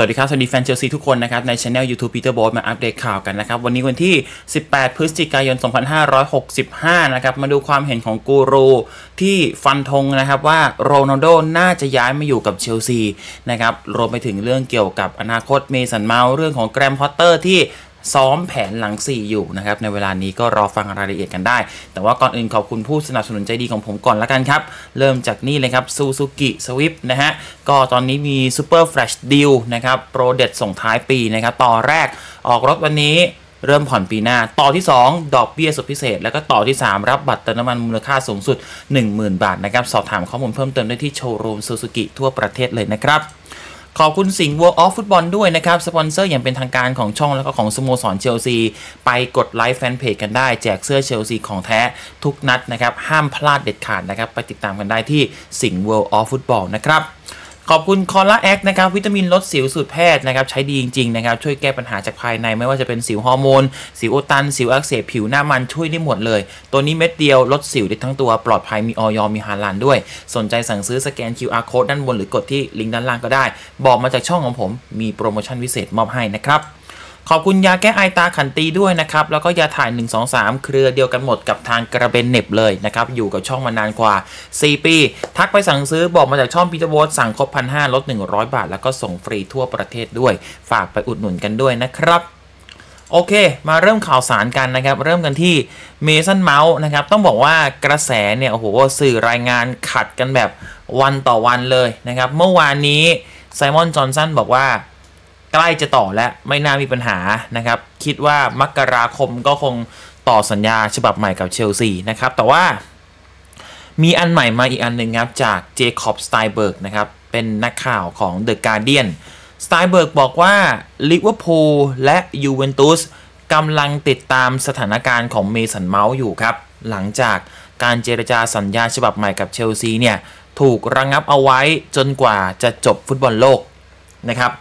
สวัสดีครับ สวัสดีแฟนเชลซีทุกคนนะครับ ใน channel YouTube Peter Boss มาอัปเดตข่าวกันนะครับ วันนี้วันที่ 18 พฤศจิกายน 2565 นะครับ มาดูความเห็นของกูรูที่ฟันธงนะครับว่าโรนัลโดน่าจะย้ายมาอยู่กับเชลซีนะครับ รวมไปถึงเรื่องเกี่ยวกับอนาคตเมสันเมาท์เรื่องของแกรมพอตเตอร์ที่ ซ้อมแผนหลัง 4 อยู่นะครับ ในเวลานี้ก็รอฟังรายละเอียดกันได้ แต่ว่าก่อนอื่นขอบคุณผู้สนับสนุนใจดีของผมก่อนละกันครับ เริ่มจากนี่เลยครับซูซูกิสวิฟต์นะฮะ ก็ตอนนี้มี super flash deal นะครับโปรเด็ดส่งท้ายปีนะครับต่อแรกออกรถวันนี้เริ่มผ่อนปีหน้า ต่อที่ 2 ดอกเบี้ยสุดพิเศษ แล้วก็ต่อที่ 3 รับบัตรเติมน้ำมันมูลค่าสูงสุด 10,000 บาทนะครับ สอบถามข้อมูลเพิ่มเติมได้ที่โชว์รูมซูซูกิทั่วประเทศเลยนะครับ ขอบคุณสิงห์ World of Football ด้วยนะครับ สปอนเซอร์อย่างเป็นทางการของช่องแล้วก็ของสโมสรเชลซี ไปกดไลค์แฟนเพจกันได้ แจกเสื้อเชลซีของแท้ทุกนัดนะครับ ห้ามพลาดเด็ดขาดนะครับ ไปติดตามกันได้ที่สิงห์ World of Football นะครับ ขอบคุณคอล่าแอคนะครับวิตามินลดสิวสูตรแพทย์นะครับใช้ดีจริงๆนะครับช่วยแก้ปัญหาจากภายในไม่ว่าจะเป็นสิวฮอร์โมน สิวอุดตัน สิวอักเสบผิวหน้ามันช่วยได้หมดเลย ตัวนี้เม็ดเดียวลดสิวได้ทั้งตัวปลอดภัยมีอย. มีฮาลาลด้วย สนใจสั่งซื้อสแกน QR code ด้านบนหรือ กดที่ลิงก์ด้านล่างก็ได้ บอกมาจากช่องของผมมีโปรโมชั่นพิเศษมอบให้นะครับ ขอบคุณยาแก้ไอตาขันตีด้วยนะครับ แล้วก็ยาถ่าย 1 2 3 เครือเดียวกันหมดกับทางกระเบนเน็บเลยนะครับ อยู่กับช่องมานานกว่า 4 ปี ทักไปสั่งซื้อบอกมาจากช่องพีเตอร์โบสั่งครบพันห้าลด 100 บาท แล้วก็ส่งฟรีทั่วประเทศด้วย ฝากไปอุดหนุนกันด้วยนะครับโอเค มาเริ่มข่าวสารกันนะครับ เริ่มกันที่เมสันเมาส์นะครับ ต้องบอกว่ากระแสเนี่ย โอ้โห สื่อรายงานขัดกันแบบวันต่อวันเลยนะครับ เมื่อวานนี้ไซมอนจอห์นสันบอกว่า ใกล้จะต่อแล้วไม่น่ามีปัญหานะครับ คิดว่ามกราคมก็คงต่อสัญญาฉบับใหม่กับเชลซีนะครับ แต่ว่ามีอันใหม่มาอีกอันหนึ่งครับ จากเจคอบสไตเบิร์กนะครับ เป็นนักข่าวของ The Guardian สไตเบิร์กบอกว่าลิเวอร์พูลและยูเวนตุสกำลังติดตามสถานการณ์ของเมสันเมาส์อยู่ครับ หลังจากการเจรจาสัญญาฉบับใหม่กับเชลซีเนี่ย ถูกระงับเอาไว้จนกว่าจะจบฟุตบอลโลกนะครับ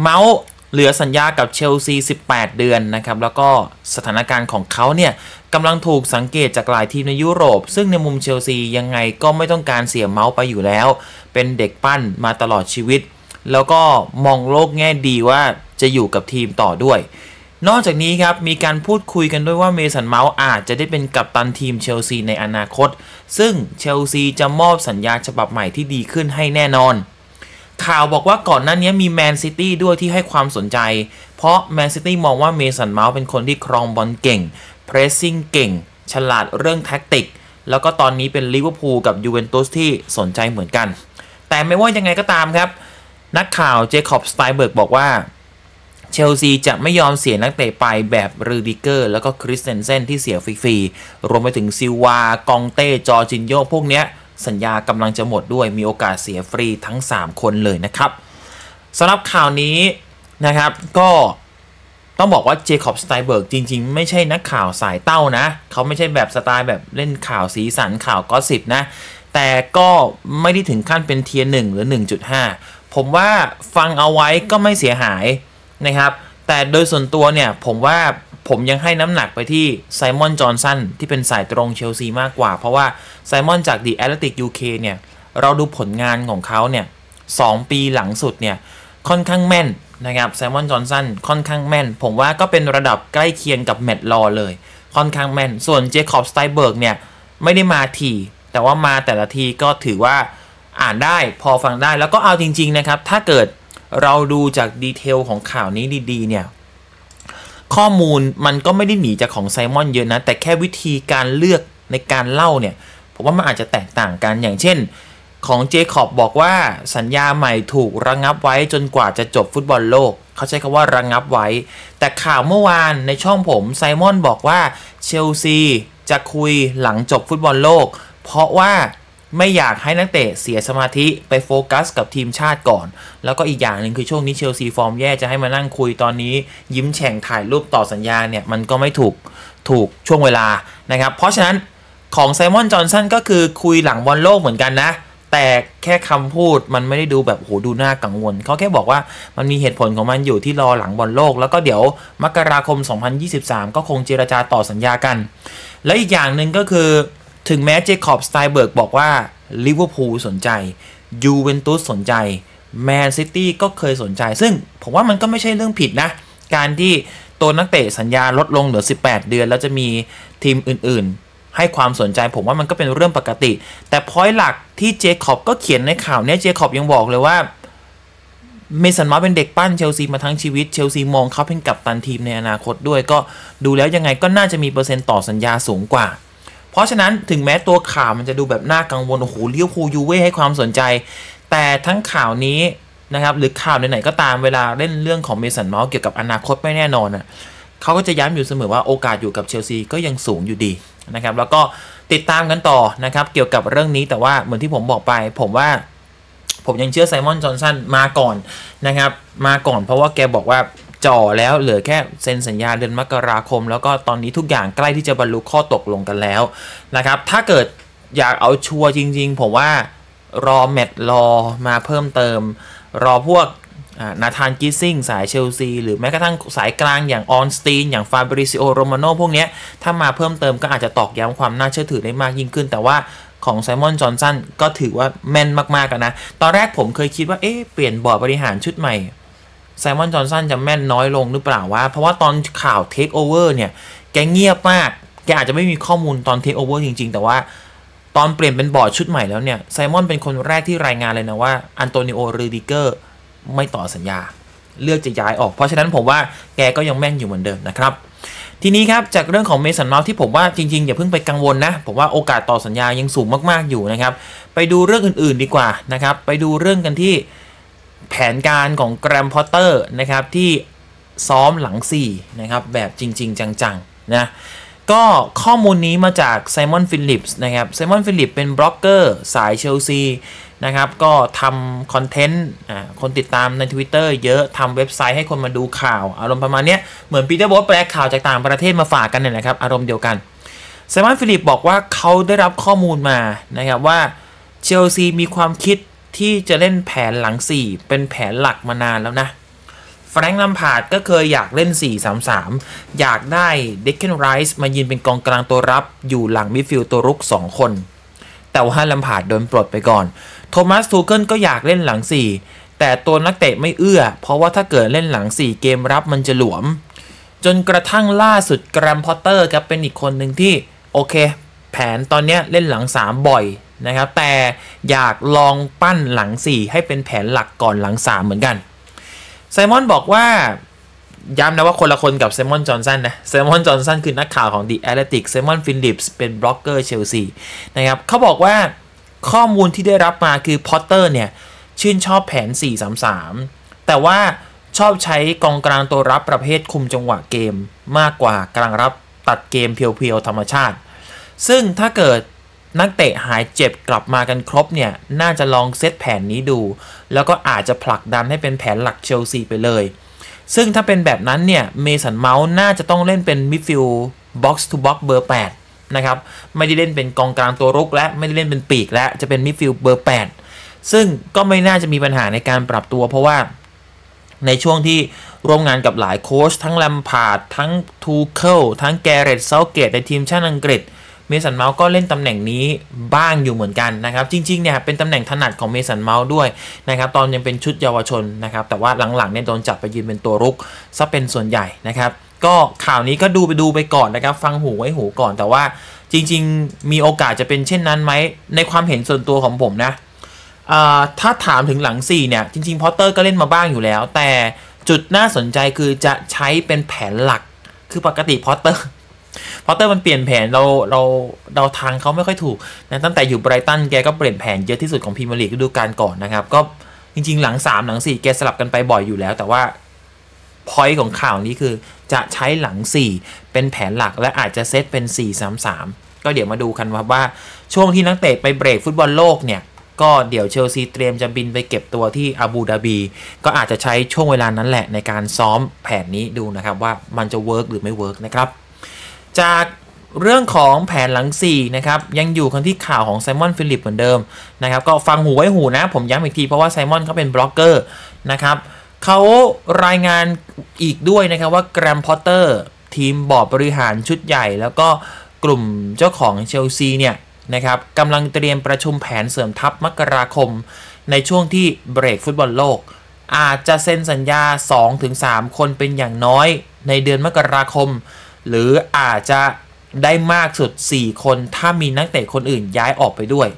เมาส์เหลือสัญญากับเชลซี 18 เดือนนะครับ แล้วก็สถานการณ์ของเขาเนี่ยกำลังถูกสังเกตจากหลายทีมในยุโรป ซึ่งในมุมเชลซียังไงก็ไม่ต้องการเสียเมาส์ไปอยู่แล้ว เป็นเด็กปั้นมาตลอดชีวิต แล้วก็มองโลกแง่ดีว่าจะอยู่กับทีมต่อด้วย นอกจากนี้ครับ มีการพูดคุยกันด้วยว่าเมสันเมาส์อาจจะได้เป็นกัปตันทีมเชลซีในอนาคต ซึ่งเชลซีจะมอบสัญญาฉบับใหม่ที่ดีขึ้นให้แน่นอน ข่าวบอกว่าก่อนหน้านี้มีแมนซิตี้ด้วยที่ให้ความสนใจ เพราะแมนซิตี้มองว่าเมสันเมาส์เป็นคนที่ครองบอลเก่ง pressing เก่ง ฉลาดเรื่องแท็กติก แล้วก็ตอนนี้เป็นลิเวอร์พูลกับยูเวนตุสที่สนใจเหมือนกัน แต่ไม่ว่ายังไงก็ตามครับ นักข่าวเจคอบสไตเบิร์กบอกว่าเชลซีจะไม่ยอมเสียนักเตะไปแบบรูดิเกอร์แล้วก็คริสเตนเซนที่เสียฟรีๆรวมไปถึงซิลวากองเต้จอร์จินโญ่พวกเนี้ย สัญญากำลังจะหมดด้วยมีโอกาสเสียฟรีทั้ง 3 คนเลยนะครับสำหรับข่าวนี้นะครับก็ต้องบอกว่าเจคอบสไตเบิร์กจริง ๆ ไม่ใช่นักข่าวสายเต้านะ เขาไม่ใช่แบบสไตล์แบบเล่นข่าวสีสันข่าว gossip นะ แต่ก็ไม่ได้ถึงขั้นเป็น tier หนึ่งหรือ 1.5 ผมว่าฟังเอาไว้ก็ไม่เสียหายนะครับ แต่โดยส่วนตัวเนี่ยผมว่า ผมยังให้น้ำหนักไปที่ไซมอนจอห์นสันที่เป็นสายตรงเชลซีมากกว่า เพราะว่าไซมอนจาก The Athletic UK เนี่ย เราดูผลงานของเขาเนี่ยสองปีหลังสุดเนี่ย ค่อนข้างแม่นนะครับไซมอนจอห์นสันค่อนข้างแม่น ผมว่าก็เป็นระดับใกล้เคียงกับแมตต์ลอเลย ค่อนข้างแม่น ส่วนเจคอบสไตเบิร์กเนี่ย ไม่ได้มาถี่แต่ว่ามาแต่ละทีก็ถือว่าอ่านได้พอฟังได้แล้วก็เอาจริง ๆ นะครับ ถ้าเกิดเราดูจาก detail ของข่าวนี้ดี ๆ เนี่ย ข้อมูลมันก็ไม่ได้หนีจากของไซมอนเยอะนะ แต่แค่วิธีการเลือกในการเล่าเนี่ยผมว่ามันอาจจะแตกต่างกันอย่างเช่น ของเจคอบบอกว่าสัญญาใหม่ถูกระงงับไว้จนกว่าจะจบฟุตบอลโลก เขาใช้คำว่าระงงับไว้ แต่ข่าวเมื่อวานในช่องผมไซมอนบอกว่าเชลซีจะคุยหลังจบฟุตบอลโลก เพราะว่า ไม่อยากให้นักเตะเสียสมาธิไปโฟกัสกับทีมชาติก่อน แล้วก็อีกอย่างหนึ่งคือช่วงนี้เชลซีฟอร์มแย่จะให้มานั่งคุยตอนนี้ ยิ้มแฉ่งถ่ายรูปต่อสัญญาเนี่ย มันก็ไม่ถูกถูกช่วงเวลานะครับ เพราะฉะนั้นของไซมอนจอห์นสันก็คือคุยหลังบอลโลกเหมือนกันนะ แต่แค่คำพูดมันไม่ได้ดูแบบโหดูน่ากังวล เขาแค่บอกว่ามันมีเหตุผลของมันอยู่ที่รอหลังบอลโลก แล้วก็เดี๋ยวมกราคม 2023 ก็คงเจรจาต่อสัญญากัน และอีกอย่างหนึ่งก็คือ ถึงแม้เจคอบสไตเบิร์กบอกว่าลิเวอร์พูลสนใจยูเวนตุสสนใจแมนซิตี้ก็เคยสนใจ ซึ่งผมว่ามันก็ไม่ใช่เรื่องผิดนะ การที่ตัวนักเตะสัญญาลดลงเหลือ 18 เดือน แล้วจะมีทีมอื่นๆ ให้ความสนใจ ผมว่ามันก็เป็นเรื่องปกติ แต่ point หลักที่เจคอบก็เขียนในข่าวเนี้ยเจคอบยังบอกเลยว่าเมสันเมาท์เป็นเด็กปั้นเชลซีมาทั้งชีวิตเชลซีมองเขาเป็นกัปตันทีมในอนาคตด้วยก็ดูแล้วยังไงก็น่าจะมีเปอร์เซ็นต์ต่อสัญญาสูงกว่า เพราะฉะนั้นถึงแม้ตัวข่าวมันจะดูแบบน่ากังวล โอ้โหเลี้ยวคูยูเว่ให้ความสนใจ แต่ทั้งข่าวนี้นะครับหรือข่าวไหนๆก็ตามเวลาเล่นเรื่องของเมสันมาเกี่ยวกับอนาคตไม่แน่นอนอะเขาก็จะย้ำอยู่เสมอว่าโอกาสอยู่กับเชลซีก็ยังสูงอยู่ดีนะครับแล้วก็ติดตามกันต่อนะครับเกี่ยวกับเรื่องนี้แต่ว่าเหมือนที่ผมบอกไปผมว่าผมยังเชื่อไซมอนจอห์นสันมาก่อนนะครับมาก่อนเพราะว่าแกบอกว่า จ่อแล้วเหลือแค่เซ็นสัญญาเดือนมกราคม แล้วก็ตอนนี้ทุกอย่างใกล้ที่จะบรรลุข้อตกลงกันแล้วนะครับ ถ้าเกิดอยากเอาชัวร์จริง ๆ ผมว่ารอแมตต์ลอมาเพิ่มเติม รอพวกนาธานกิซซิงสายเชลซี หรือแม้กระทั่งสายกลางอย่างออนสตีน อย่างฟาบริซิโอโรมาโนพวกนี้ถ้ามาเพิ่มเติมก็อาจจะตอกย้ำความน่าเชื่อถือได้มากยิ่งขึ้น แต่ว่าของไซมอนจอห์นสันก็ถือว่าแม่นมากๆกันนะ ตอนแรกผมเคยคิดว่า เอ๊ะ เปลี่ยนบอร์ดบริหารชุดใหม่ ไซมอนจอห์นสันจะแม่นน้อยลงหรือเปล่าวะเพราะว่าตอนข่าวเทคโอเวอร์เนี่ย แกเงียบมาก แกอาจจะไม่มีข้อมูลตอนเทคโอเวอร์จริง ๆ แต่ว่าตอนเปลี่ยนเป็นบอร์ดชุดใหม่แล้วเนี่ยไซมอนเป็นคนแรกที่รายงานเลยนะว่าอันโตนิโอรูดิเกอร์ไม่ต่อสัญญา เลือกจะย้ายออก เพราะฉะนั้นผมว่าแกก็ยังแม่นอยู่เหมือนเดิมนะครับทีนี้ครับ จากเรื่องของเมสันเมาท์ที่ผมว่าจริงๆ อย่าเพิ่งไปกังวลนะ ผมว่าโอกาสต่อสัญญายังสูงมากๆอยู่นะครับ ไปดูเรื่องอื่นๆดีกว่านะครับ ไปดูเรื่องกันที่ แผนการของแกรมพอตเตอร์นะครับที่ซ้อมหลัง4นะครับแบบจริง ๆ จังๆนะก็ข้อมูลนี้มาจากไซมอนฟิลลิปส์นะครับไซมอนฟิลลิปเป็นบล็อกเกอร์สายเชลซีนะครับก็ทำคอนเทนต์คนติดตามใน Twitter เยอะทำเว็บไซต์ให้คนมาดูข่าว อารมณ์ประมาณนี้เหมือนปีเตอร์บอสแปลข่าวจากต่างประเทศมาฝากกันเนี่ยนะครับ อารมณ์เดียวกันไซมอนฟิลลิปบอกว่าเขาได้รับข้อมูลมานะครับว่าเชลซีมีความคิด ที่จะเล่นแผนหลัง 4 เป็นแผนหลักมานานแล้วนะแฟรงค์แลมพาร์ดก็เคยอยากเล่น 4-3-3 อยากได้เดแคลนไรซ์มายืนเป็นกองกลางตัวรับอยู่หลังมิดฟิลด์ตัวรุก 2 คน แต่ว่าแลมพาร์ดโดนปลดไปก่อน โทมัสทูเคิลก็อยากเล่นหลัง 4 แต่ตัวนักเตะไม่เอื้อ เพราะว่าถ้าเกิดเล่นหลัง 4 เกมรับมันจะหลวม จนกระทั่งล่าสุดแกรมพอตเตอร์ครับเป็นอีกคนหนึ่งที่ โอเค แผนตอนนี้เล่นหลัง 3 บ่อย นะครับ แต่อยากลองปั้นหลัง 4 ให้เป็นแผนหลักก่อนหลัง 3 เหมือนกัน ไซมอนบอกว่าย้ำนะว่าคนละคนกับไซมอนจอห์นสันนะไซมอนจอห์นสันคือนักข่าวของ The Athletic ไซมอนฟิลลิปส์เป็นบล็อกเกอร์เชลซีนะครับเขาบอกว่าข้อมูลที่ได้รับมาคือพอตเตอร์เนี่ย ชื่นชอบแผน 4-3-3 แต่ว่าชอบใช้กองกลางตัวรับประเภทคุมจังหวะเกมมากกว่ากลางรับตัดเกมเพียวๆธรรมชาติ ซึ่งถ้าเกิด นักเตะหายเจ็บกลับมากันครบเนี่ย น่าจะลองเซตแผนนี้ดู แล้วก็อาจจะผลักดันให้เป็นแผนหลักเชลซีไปเลย ซึ่งถ้าเป็นแบบนั้นเนี่ย เมสันเมาท์น่าจะต้องเล่นเป็นมิดฟิลด์ box to box เบอร์ 8 นะครับ ไม่ได้เล่นเป็นกองกลางตัวรุกและไม่ได้เล่นเป็นปีกและจะเป็นมิดฟิลด์เบอร์ 8 ซึ่งก็ไม่น่าจะมีปัญหาในการปรับตัวเพราะว่าในช่วงที่ร่วมงานกับหลายโค้ชทั้งแลมพาร์ดทั้งทูเคิลทั้งแกเร็ธเซาธ์เกตในทีมชาติอังกฤษ เมสันเมาท์ก็เล่นตำแหน่งนี้บ้างอยู่เหมือนกันนะครับ จริงๆเนี่ยเป็นตำแหน่งถนัดของเมสันเมาท์ด้วยนะครับตอนยังเป็นชุดเยาวชนนะครับแต่ว่าหลังๆเนี่ยโดนจับไปยืนเป็นตัวรุกซะเป็นส่วนใหญ่นะครับก็ข่าวนี้ก็ดูไปดูไปก่อนนะครับ ฟังหูไว้หูก่อนแต่ว่าจริง ๆ มีโอกาสจะเป็นเช่นนั้นไหมในความเห็นส่วนตัวของผมนะถ้าถามถึงหลัง 4 เนี่ย จริง ๆ พอตเตอร์ก็เล่นมาบ้างอยู่แล้ว แต่จุดน่าสนใจคือจะใช้เป็นแผนหลัก คือปกติพอตเตอร์ พอตเตอร์มันเปลี่ยนแผนเดาเดาเดาทางเขาไม่ค่อยถูกนะตั้งแต่อยู่ไบรตันแกก็เปลี่ยนแผนเยอะที่สุดของพรีเมียร์ลีกฤดูกาลก่อนนะครับก็จริง ๆ หลัง 3 หลัง 4 แกสลับกันไปบ่อยอยู่แล้ว แต่ว่า point ของข่าวนี้คือจะใช้หลัง 4 เป็นแผนหลักและอาจจะเซตเป็น 4-3-3 ก็เดี๋ยวมาดูกันว่าว่าช่วงที่นักเตะไปเบรกฟุตบอลโลกเนี่ยก็เดี๋ยวเชลซีเตรียมจะบินไปเก็บตัวที่อาบูดาบี ก็อาจจะใช้ช่วงเวลานั้นแหละในการซ้อมแผนนี้ดูนะครับว่ามันจะ work หรือไม่ work นะครับ จากเรื่องของแผนหลัง4นะครับยังอยู่กันที่ข่าวของไซมอนฟิลลิปส์เหมือนเดิมนะครับก็ฟังหูไว้หูนะ ผมย้ำอีกทีเพราะว่าไซมอนเขาเป็นบล็อกเกอร์นะครับเขารายงานอีกด้วยนะครับว่าแกรมพอตเตอร์ทีมบอร์ดบริหารชุดใหญ่ แล้วก็กลุ่มเจ้าของเชลซีเนี่ยนะครับกำลังเตรียมประชุมแผนเสริมทัพมกราคม ในช่วงที่เบรกฟุตบอลโลก อาจจะเซ็นสัญญา 2-3 คนเป็นอย่างน้อยในเดือนมกราคม หรืออาจจะได้มากสุด 4 คนถ้ามีนักเตะคนอื่นย้ายออกไปด้วย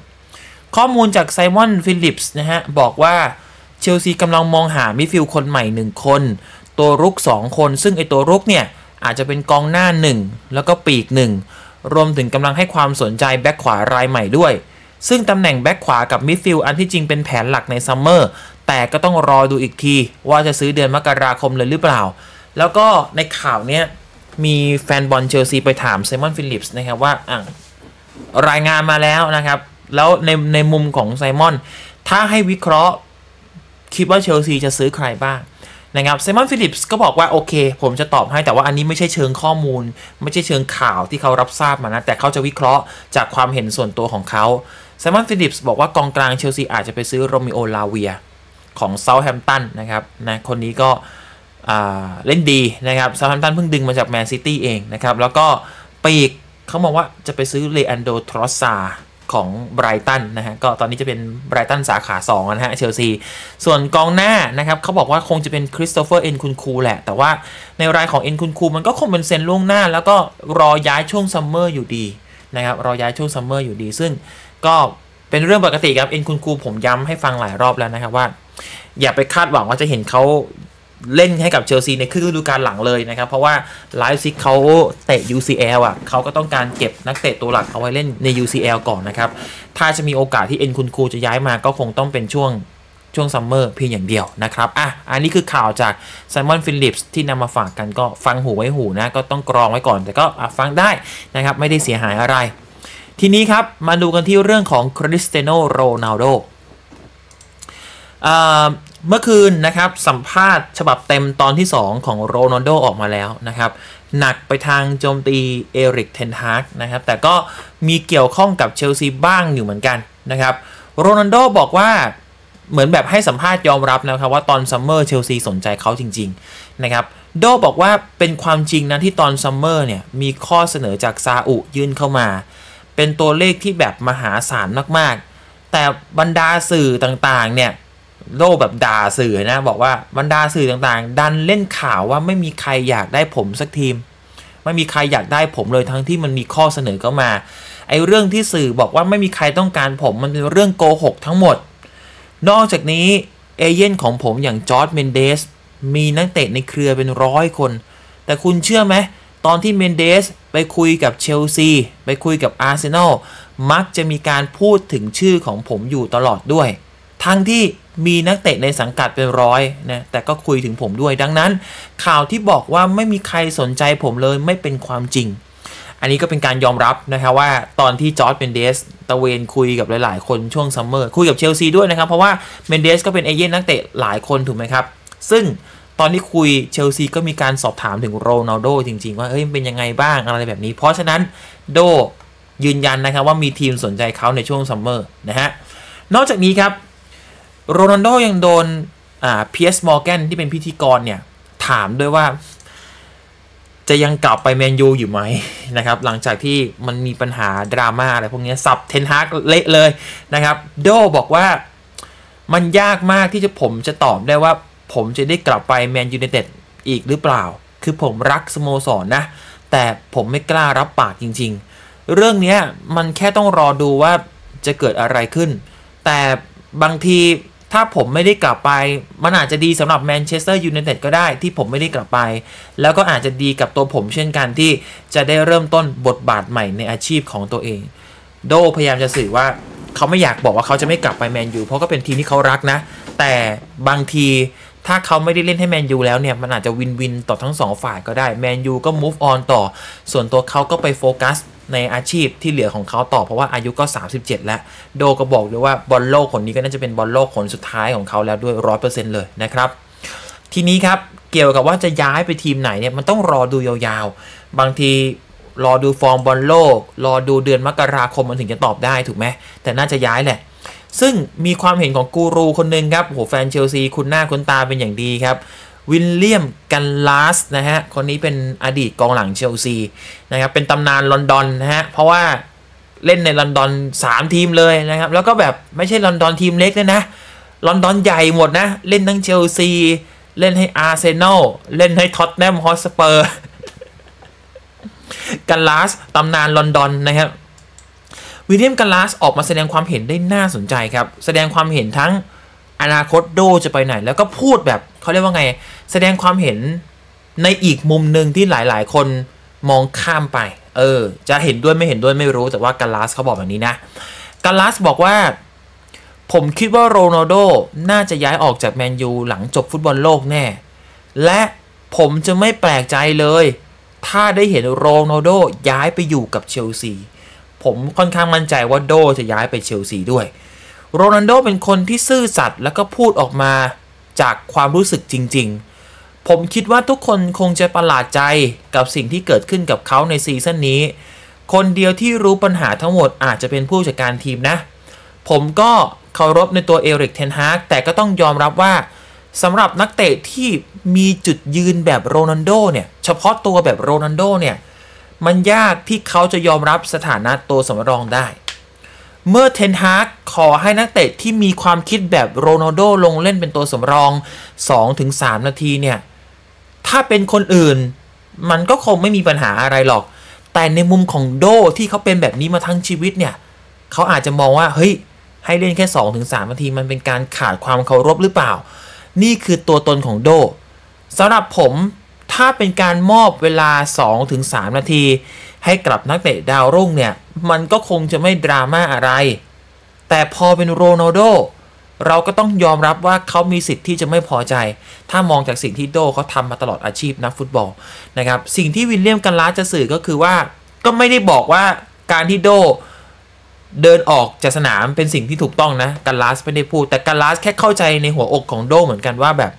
ข้อมูลจากไซมอนฟิลลิปส์นะฮะ บอกว่าเชลซีกำลังมองหามิดฟิลด์คนใหม่ 1 คน ตัวรุก 2 คน ซึ่งไอตัวรุกเนี่ย อาจจะเป็นกองหน้า 1 แล้วก็ปีก 1 รวมถึงกำลังให้ความสนใจแบ็คขวารายใหม่ด้วย ซึ่งตำแหน่งแบ็คขวากับมิดฟิลด์อันที่จริงเป็นแผนหลักในซัมเมอร์แต่ก็ต้องรอดูอีกทีว่าจะซื้อเดือนมกราคมเลยหรือเปล่า แล้วก็ในข่าวเนี้ย มีแฟนบอลเชลซีไปถามไซมอนฟิลลิปส์นะครับว่าอะรายงานมาแล้วนะครับ แล้วในในมุมของไซมอน ถ้าให้วิเคราะห์คิดว่าเชลซีจะซื้อใครบ้างนะครับไซมอนฟิลลิปส์ก็บอกว่าโอเค ผมจะตอบให้แต่ว่าอันนี้ไม่ใช่เชิงข้อมูล ไม่ใช่เชิงข่าวที่เขารับทราบมานะ แต่เขาจะวิเคราะห์จากความเห็นส่วนตัวของเขาไซมอนฟิลลิปส์บอกว่ากองกลางเชลซีอาจจะไปซื้อโรมิโอลาเวียของเซาท์แฮมป์ตันนะครับนะคนนี้ก็เล่นดีนะครับเซาท์แฮมป์ตันเพิ่งดึงมาจากแมนซิตี้เองนะครับ แล้วก็ปีกเขาบอกว่าจะไปซื้อเลอันโดรทรอสซาร์ของไบรตันนะฮะ ก็ตอนนี้จะเป็นไบรตันสาขา2นะฮะเชลซี ส่วนกองหน้านะครับเขาบอกว่าคงจะเป็นคริสโตเฟอร์เอ็นคุนคูแหละ แต่ว่าในรายของเอ็นคุนคูมันก็คงเป็นเซ็นล่วงหน้า แล้วก็รอย้ายช่วงซัมเมอร์อยู่ดีนะครับรอย้ายช่วงซัมเมอร์อยู่ดี ซึ่งก็เป็นเรื่องปกติครับเอ็นคุนคูผมย้ำให้ฟังหลายรอบแล้วนะครับว่า อย่าไปคาดหวังว่าจะเห็นเขา เล่นให้กับเชลซีในครึ่งฤดูกาลหลังเลยนะครับ เพราะว่าไลป์ซิกเขาเตะ UCL อะเขาก็ต้องการเก็บนักเตะตัวหลักเอาไว้เล่นใน UCL ก่อนนะครับ ถ้าจะมีโอกาสที่เอ็นคุนคูจะย้ายมาก็คงต้องเป็นช่วงช่วงซัมเมอร์เพียงอย่างเดียวนะครับ อะ อันนี้คือข่าวจากไซมอนฟิลลิปส์ที่นำมาฝากกันก็ฟังหูไว้หูนะ ก็ต้องกรองไว้ก่อน แต่ก็ฟังได้นะครับ ไม่ได้เสียหายอะไร ทีนี้ครับ มาดูกันที่เรื่องของคริสเตียโนโรนัลโด เมื่อคืนนะครับสัมภาษณ์ฉบับเต็มตอนที่ 2 ของโรนัลโดออกมาแล้วนะครับ หนักไปทางโจมตีเอริกเทนฮากนะครับ แต่ก็มีเกี่ยวข้องกับเชลซีบ้างอยู่เหมือนกันนะครับโรนัลโดบอกว่าเหมือนแบบให้สัมภาษณ์ยอมรับนะครับว่าตอนซัมเมอร์เชลซีสนใจเขาจริง ๆ นะครับโดบอกว่าเป็นความจริงนะที่ตอนซัมเมอร์เนี่ยมีข้อเสนอจากซาอุยื่นเข้ามา เป็นตัวเลขที่แบบมหาศาลมากๆ แต่บรรดาสื่อต่างๆเนี่ย โดแบบด่าสื่อนะ บอกว่าบรรดาสื่อต่างๆ ดันเล่นข่าวว่าไม่มีใครอยากได้ผมสักทีม ไม่มีใครอยากได้ผมเลยทั้งที่มันมีข้อเสนอเข้ามาไอ้เรื่องที่สื่อบอกว่าไม่มีใครต้องการผมมันเป็นเรื่องโกหกทั้งหมด นอกจากนี้เอเย่นของผมอย่างจอร์ดเมนเดสมีนักเตะในเครือเป็นร้อยคน แต่คุณเชื่อไหมตอนที่เมนเดสไปคุยกับเชลซีไปคุยกับอาร์เซนอลมักจะมีการพูดถึงชื่อของผมอยู่ตลอดด้วย ทั้งที่ มีนักเตะในสังกัดเป็นร้อยนะแต่ก็คุยถึงผมด้วย ดังนั้น ข่าวที่บอกว่าไม่มีใครสนใจผมเลยไม่เป็นความจริง อันนี้ก็เป็นการยอมรับนะครับว่าตอนที่จอร์จเมนเดสตระเวนคุยกับหลาย ๆ คนช่วงซัมเมอร์คุยกับเชลซีด้วยนะครับ เพราะว่าเมนเดสก็เป็นเอเย่นต์นักเตะหลายคนถูกไหมครับ ซึ่งตอนที่คุยเชลซีก็มีการสอบถามถึงโรนัลโดจริง ๆ ว่าเฮ้ยเป็นยังไงบ้างอะไรแบบนี้ เพราะฉะนั้นโดยืนยันนะครับว่ามีทีมสนใจเขาในช่วงซัมเมอร์นะฮะนอกจากนี้ครับ โรนัลโดยังโดนอ่าเพียร์สมอร์แกนที่เป็นพิธีกรเนี่ย ถามด้วยว่า จะยังกลับไปแมนยูอยู่ไหมนะครับ หลังจากที่มันมีปัญหาดราม่าอะไรพวกนี้สับเทนฮากเละเลยนะครับ โดบอกว่ามันยากมากที่จะผมจะตอบได้ว่า ผมจะได้กลับไปแมนยูไนเต็ดอีกหรือเปล่า คือผมรักสโมสรนะ แต่ผมไม่กล้ารับปากจริง ๆ เรื่องนี้มันแค่ต้องรอดูว่าจะเกิดอะไรขึ้น แต่บางที ถ้าผมไม่ได้กลับไป มันอาจจะดีสำหรับแมนเชสเตอร์ยูไนเต็ดก็ได้ที่ผมไม่ได้กลับไป แล้วก็อาจจะดีกับตัวผมเช่นกันที่จะได้เริ่มต้นบทบาทใหม่ในอาชีพของตัวเอง โดพยายามจะสื่อว่าเขาไม่อยากบอกว่าเขาจะไม่กลับไปแมนยูเพราะก็เป็นทีมที่เขารักนะ แต่บางทีถ้าเขาไม่ได้เล่นให้แมนยูแล้วเนี่ยมันอาจจะ win-win ต่อทั้งสองฝ่ายก็ได้แมนยูก็ move on ต่อ ส่วนตัวเขาก็ไปโฟกัส ในอาชีพที่เหลือของเขาต่อเพราะว่าอายุก็ 37 แล้ว โดก็บอกด้วยว่าบอลโลกหนนี้ก็น่าจะเป็นบอลโลกหนสุดท้ายของเขาแล้วด้วยร้อยเปอร์เซ็นต์เลยนะครับ ทีนี้ครับเกี่ยวกับว่าจะย้ายไปทีมไหนเนี่ยมันต้องรอดูยาวๆ บางทีรอดูฟอร์มบอลโลก รอดูเดือนมกราคมมันถึงจะตอบได้ถูกไหมแต่น่าจะย้ายแหละซึ่งมีความเห็นของกูรูคนหนึ่งครับโหแฟนเชลซีคุ้นหน้าคุ้นตาเป็นอย่างดีครับ วิลเลียมกัลลาสนะฮะ คนนี้เป็นอดีตกองหลังเชลซีนะครับ เป็นตำนานลอนดอนนะฮะ เพราะว่าเล่นในลอนดอน 3 ทีมเลยนะครับ แล้วก็แบบไม่ใช่ลอนดอนทีมเล็กเลยนะ ลอนดอนใหญ่หมดนะ เล่นทั้งเชลซี เล่นให้อาร์เซนอล เล่นให้ท็อตแนมฮอตสเปอร์ กันลาสตำนานลอนดอนนะครับวิลเลียมกันลาสออกมาแสดงความเห็นได้น่าสนใจครับ แสดงความเห็นทั้ง อนาคตโดจะไปไหน แล้วก็พูดแบบเขาเรียกว่าไง แสดงความเห็นในอีกมุมหนึ่งที่หลายๆ คนมองข้ามไป เออ จะเห็นด้วยไม่เห็นด้วยไม่รู้แต่ว่ากันลาสเขาบอกแบบนี้นะกันลาสบอกว่า ผมคิดว่าโรนัลโดน่าจะย้ายออกจากแมนยูหลังจบฟุตบอลโลกแน่ และผมจะไม่แปลกใจเลย ถ้าได้เห็นโรนัลโดย้ายไปอยู่กับเชลซีผมค่อนข้างมั่นใจว่าโดจะย้ายไปเชลซีด้วย โรนัลโดเป็นคนที่ซื่อสัตย์แล้วก็พูดออกมาจากความรู้สึกจริง ๆ ผมคิดว่าทุกคนคงจะประหลาดใจกับสิ่งที่เกิดขึ้นกับเขาในซีซั่นนี้ คนเดียวที่รู้ปัญหาทั้งหมดอาจจะเป็นผู้จัดการทีมนะ ผมก็เคารพในตัวเอริกเทนฮากแต่ก็ต้องยอมรับว่าสำหรับนักเตะที่มีจุดยืนแบบโรนัลโดเนี่ยเฉพาะตัวแบบโรนัลโดเนี่ยมันยากที่เขาจะยอมรับสถานะตัวสำรองได้ เมื่อเทนฮากขอให้นักเตะที่มีความคิดแบบโรนัลโดลงเล่นเป็นตัวสำรอง 2-3 นาทีเนี่ย ถ้าเป็นคนอื่น มันก็คงไม่มีปัญหาอะไรหรอก แต่ในมุมของโดที่เขาเป็นแบบนี้มาทั้งชีวิตเนี่ย เขาอาจจะมองว่า เฮ้ย ให้เล่นแค่ 2-3 นาทีมันเป็นการขาดความเคารพหรือเปล่า นี่คือตัวตนของโดสำหรับผมถ้าเป็นการมอบเวลา 2-3 นาที ให้กับนักเตะดาวรุ่งเนี่ย มันก็คงจะไม่ดราม่าอะไร แต่พอเป็นโรนัลโดเราก็ต้องยอมรับว่าเขามีสิทธิ์ที่จะไม่พอใจ ถ้ามองจากสิ่งที่โดเขาทำมาตลอดอาชีพนักฟุตบอลนะครับ สิ่งที่วิลเลียมกันลาจะสื่อก็คือว่า ก็ไม่ได้บอกว่าการที่โดเดินออกจากสนามเป็นสิ่งที่ถูกต้องนะ กัลลาสไม่ได้พูด แต่กัลลาสแค่เข้าใจในหัวอกของโดเหมือนกันว่าแบบ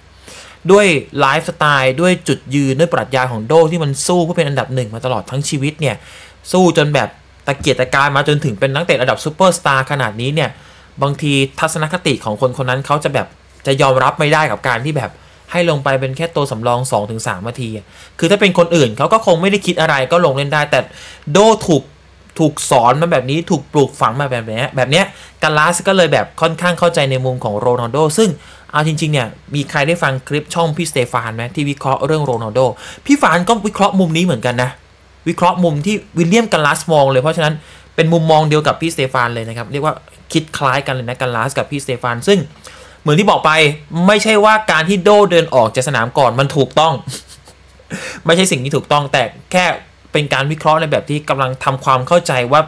ด้วยไลฟ์สไตล์ด้วยจุดยืนด้วยปรัชญาของโดที่มันสู้เพื่อเป็นอันดับหนึ่งมาตลอดทั้งชีวิตเนี่ยสู้จนแบบตะเกียกตะกายมาจนถึงเป็นนักเตะระดับซูเปอร์สตาร์ขนาดนี้เนี่ยบางทีทัศนคติของคนคนนั้นเขาจะแบบจะยอมรับไม่ได้กับการที่แบบให้ลงไปเป็นแค่ตัวสำรอง 2-3นาที คือถ้าเป็นคนอื่นเขาก็คงไม่ได้คิดอะไรก็ลงเล่นได้ แต่โดถูกถูกสอนมาแบบนี้ถูกปลูกฝังมาแบบนี้แบบเนี้ยกัลลาสก็เลยแบบค่อนข้างเข้าใจในมุมของโรนัลโดซึ่ง เอาจริงๆเนี่ยมีใครได้ฟังคลิปช่องพี่สเตฟานไหมที่วิเคราะห์เรื่องโรนัลโดพี่ฟานก็วิเคราะห์มุมนี้เหมือนกันนะวิเคราะห์มุมที่วิลเลียมกัลลาสมองเลยเพราะฉะนั้นเป็นมุมมองเดียวกับพี่สเตฟานเลยนะครับเรียกว่าคิดคล้ายกันเลยนะกัลลาสกับพี่สเตฟานซึ่งเหมือนที่บอกไปไม่ใช่ว่าการที่โดเดินออกจากสนามก่อนมันถูกต้อง ไม่ใช่สิ่งที่ถูกต้องแต่แค่เป็นการวิเคราะห์ในแบบที่กำลังทำความเข้าใจว่า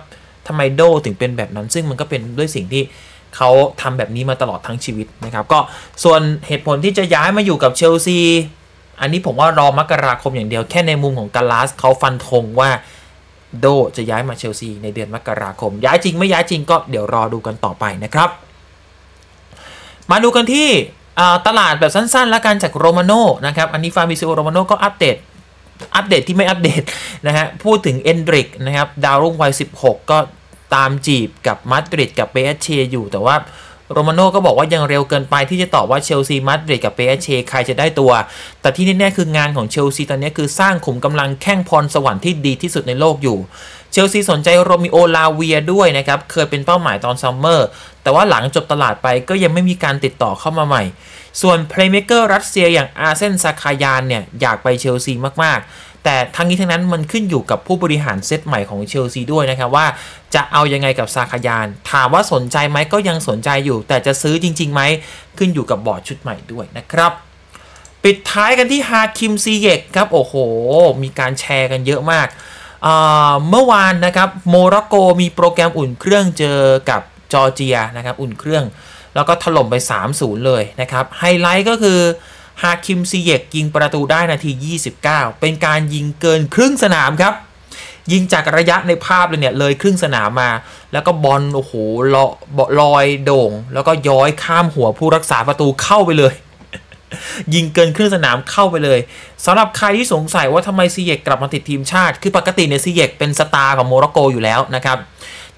ทำไมโดถึงเป็นแบบนั้น ซึ่งมันก็เป็นด้วยสิ่งที่ เขาทำแบบนี้มาตลอดทั้งชีวิตนะครับ ก็ส่วนเหตุผลที่จะย้ายมาอยู่กับเชลซี อันนี้ผมว่ารอมกราคมอย่างเดียวแค่ในมุมของกาลาสเขาฟันธงว่าโดจะย้ายมาเชลซีในเดือนมกราคม ย้ายจริงไม่ย้ายจริงก็เดี๋ยวรอดูกันต่อไปนะครับ มาดูกันที่ตลาดแบบสั้นๆ แล้วกันจากโรมาโนนะครับ อันนี้ฟาบริซิโอโรมาโนก็อัปเดตอัปเดตที่ไม่อัปเดตนะฮะ พูดถึงเอนดริกนะครับ ดาวรุ่งวัย 16 ก็ ตามจีบกับมาดริดกับเปแอสเชอยู่ แต่ว่าโรมาโน่ก็บอกว่ายังเร็วเกินไปที่จะตอบว่าเชลซีมาดริดกับเปแอสเชใครจะได้ตัว แต่ที่แน่ๆคืองานของเชลซีตอนนี้คือสร้างขุมกำลังแข้งพรสวรรค์ที่ดีที่สุดในโลกอยู่เชลซีสนใจโรมิโอลาเวียด้วยนะครับ เคยเป็นเป้าหมายตอนซัมเมอร์ แต่ว่าหลังจบตลาดไปก็ยังไม่มีการติดต่อเข้ามาใหม่ ส่วน playmaker รัสเซียอย่างอาร์เซนซาคายานเนี่ย อยากไปเชลซีมากๆ แต่ทั้งนี้ทั้งนั้นมันขึ้นอยู่กับผู้บริหารเซตใหม่ของเชลซีด้วยนะครับว่าจะเอายังไงกับซาคายาน ถามว่าสนใจไหมก็ยังสนใจอยู่ แต่จะซื้อจริงๆไหมขึ้นอยู่กับบอร์ดชุดใหม่ด้วยนะครับปิดท้ายกันที่ฮาคิมซีเยกครับ โอ้โห มีการแชร์กันเยอะมาก เมื่อวานนะครับโมร็อกโกมีโปรแกรมอุ่นเครื่องเจอกับจอร์เจียนะครับ อุ่นเครื่อง แล้วก็ถล่มไป 3-0 เลยนะครับ ไฮไลท์ก็คือ ฮาคิมซีเยกยิงประตูได้นาที 29 เป็นการยิงเกินครึ่งสนามครับ ยิงจากระยะในภาพเลยเนี่ยเลยครึ่งสนามมา แล้วก็บอลโอ้โหลอยโด่ง แล้วก็ย้อยข้ามหัวผู้รักษาประตูเข้าไปเลย ยิงเกินครึ่งสนามเข้าไปเลยสำหรับใครที่สงสัยว่าทำไมซีเยกกลับมาติดทีมชาติ คือปกติเนี่ยซีเยกเป็นสตาร์ของโมร็อกโกอยู่แล้วนะครับ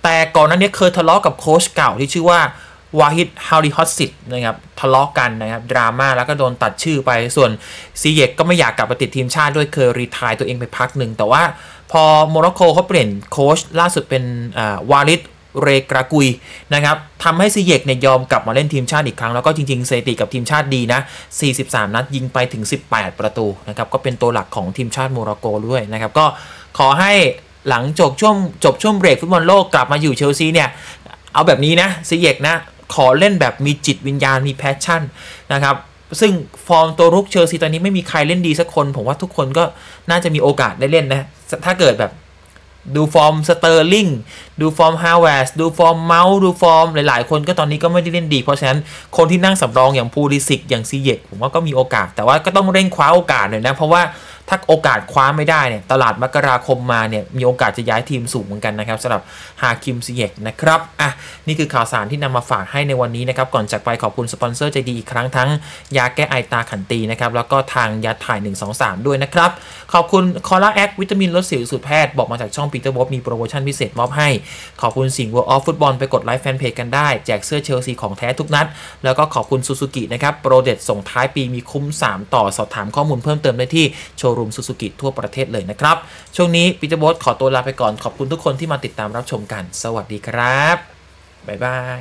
แต่ก่อนหน้านี้เคยทะเลาะกับโค้ชเก่าที่ชื่อว่า วาฮิดฮาลิลฮอดซิชนะครับทะเลาะกันนะครับดราม่าแล้วก็โดนตัดชื่อไปส่วนซีเยกก็ไม่อยากกลับมาติดทีมชาติด้วยเคย retire ตัวเองไปพักหนึ่ง แต่ว่าพอโมร็อกโกเขาเปลี่ยนโค้ชล่าสุดเป็นวาลิดเรกรากุยนะครับทำให้ซีเยกเนี่ยยอมกลับมาเล่นทีมชาติอีกครั้ง แล้วก็จริงๆสถิติกับทีมชาติดีนะ 43 นัดยิงไปถึง 18 ประตูนะครับก็เป็นตัวหลักของทีมชาติโมร็อกโกด้วยนะครับก็ขอให้หลังจบช่วงจบช่วงเบรกฟุตบอลโลกกลับมาอยู่เชลซีเนี่ยเอาแบบนี้นะซีเยกนะ ขอเล่นแบบมีจิตวิญญาณมี passion นะครับซึ่งฟอร์มตัวรุกเชลซีตอนนี้ไม่มีใครเล่นดีสักคน ผมว่าทุกคนก็น่าจะมีโอกาสได้เล่นนะ ถ้าเกิดแบบดูฟอร์มสเตอร์ลิงดูฟอร์มฮาแวร์ตซ์ดูฟอร์มเมาท์ดูฟอร์มหลาย ๆ คนก็ตอนนี้ก็ไม่ได้เล่นดี เพราะฉะนั้นคนที่นั่งสำรองอย่างพูลิสิกอย่างซีเยกผมว่าก็มีโอกาส แต่ว่าก็ต้องเร่งคว้าโอกาสหน่อยนะ เพราะว่า ถ้าโอกาสคว้าไม่ได้เนี่ยตลาดมกราคมมาเนี่ยมีโอกาสจะย้ายทีมสูงเหมือนกันนะครับสำหรับฮาคิมซีเยกนะครับอะนี่คือข่าวสารที่นำมาฝากให้ในวันนี้นะครับก่อนจากไปขอบคุณสปอนเซอร์ใจดีอีกครั้งทั้งยาแก้ไอตราขันทีนะครับแล้วก็ทางยาถ่าย 123 ด้วยนะครับขอบคุณคอล่าแอควิตามินลดสิวสูตรแพทย์บอกมาจากช่องปีเตอร์บอสมีโปรโมชั่นพิเศษมอบให้ ขอบคุณสิงห์ World of Football ไปกดไลค์แฟนเพจกันได้แจกเสื้อเชลซีของแท้ทุกนัด แล้วก็ขอบคุณซูซูกินะครับโปรเด็ดส่งท้ายปีมีคุ้ม 3 ต่อสอบถามข้อมูลเพิ่มเติมได้ที่โชว์รูมซูซูกิทั่วประเทศเลยนะครับ ช่วงนี้ปีเตอร์บอสขอตัวลาไปก่อนขอบคุณทุกคนที่มาติดตามรับชมกัน สวัสดีครับ บ๊ายบาย